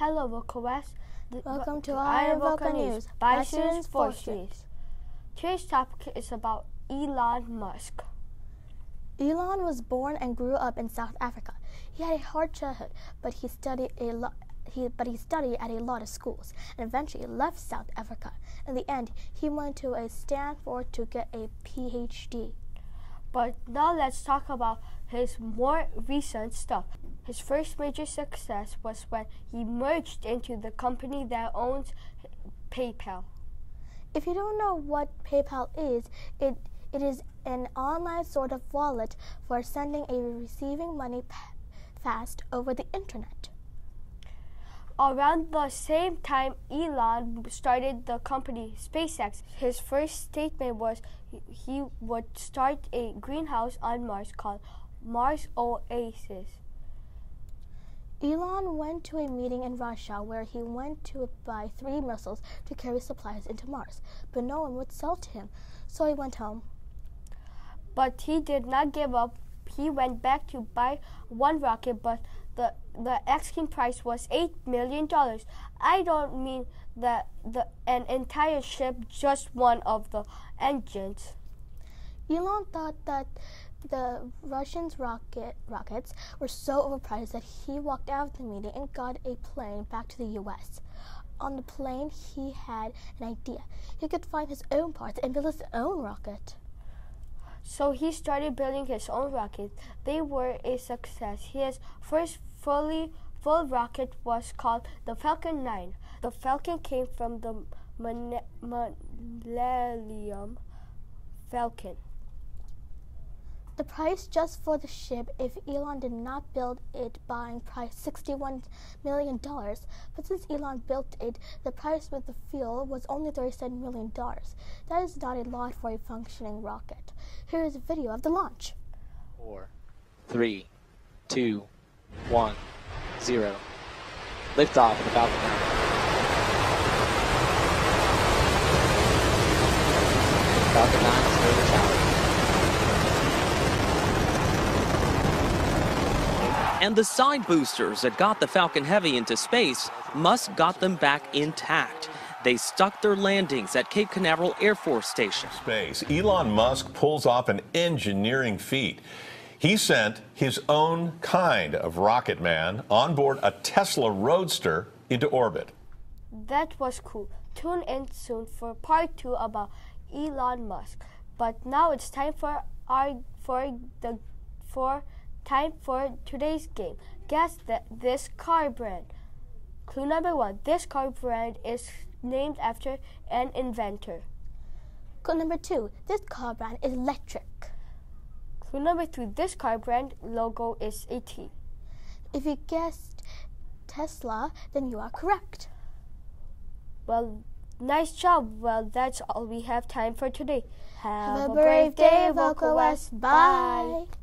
Hello, Avoca West. The- Welcome to Iron Iron Vocal News by by students for students. Today's topic is about Elon Musk. Elon was born and grew up in South Africa. He had a hard childhood, but he studied a lot. He, but he studied at a lot of schools and eventually left South Africa. In the end, he went to a Stanford to get a PhD. But now let's talk about his more recent stuff. His first major success was when he merged into the company that owns PayPal. If you don't know what PayPal is, it it is an online sort of wallet for sending and receiving money fast over the internet. Around the same time Elon started the company SpaceX, his first statement was he would start a greenhouse on Mars called Mars Oasis. Elon went to a meeting in Russia where he went to buy three missiles to carry supplies into Mars, but no one would sell to him, so he went home. But he did not give up. He went back to buy one rocket, but the the asking price was eight million dollars. I don't mean that the an entire ship, just one of the engines. Elon thought that the Russians' rocket rockets were so overpriced that he walked out of the meeting and got a plane back to the U.S. On the plane, he had an idea. He could find his own parts and build his own rocket. So he started building his own rockets. They were a success. His first fully full rocket was called the Falcon 9. The Falcon came from the Millennium Falcon. The price just for the ship, if Elon did not build it, buying price $61 million. But since Elon built it, the price with the fuel was only $37 million. That is not a lot for a functioning rocket. Here is a video of the launch. four, three, two, one, zero. Liftoff of the Falcon 9. Falcon 9 is near the tower. And the side boosters that got the Falcon Heavy into space Musk got them back intact. They stuck their landings at Cape Canaveral Air Force Station. space, Elon Musk pulls off an engineering feat. He sent his own kind of rocket man on board a Tesla Roadster into orbit. That was cool. Tune in soon for part two about Elon Musk. But now it's time for our for the for time for today's game. Guess that this car brand. Clue number one: This car brand is named after an inventor. Clue number two this car brand is electric. Clue number three: This car brand logo is a T. If you guessed Tesla, then you are correct. Well, nice job. Well, that's all we have time for today. Have a brave day, Avoca West. Bye.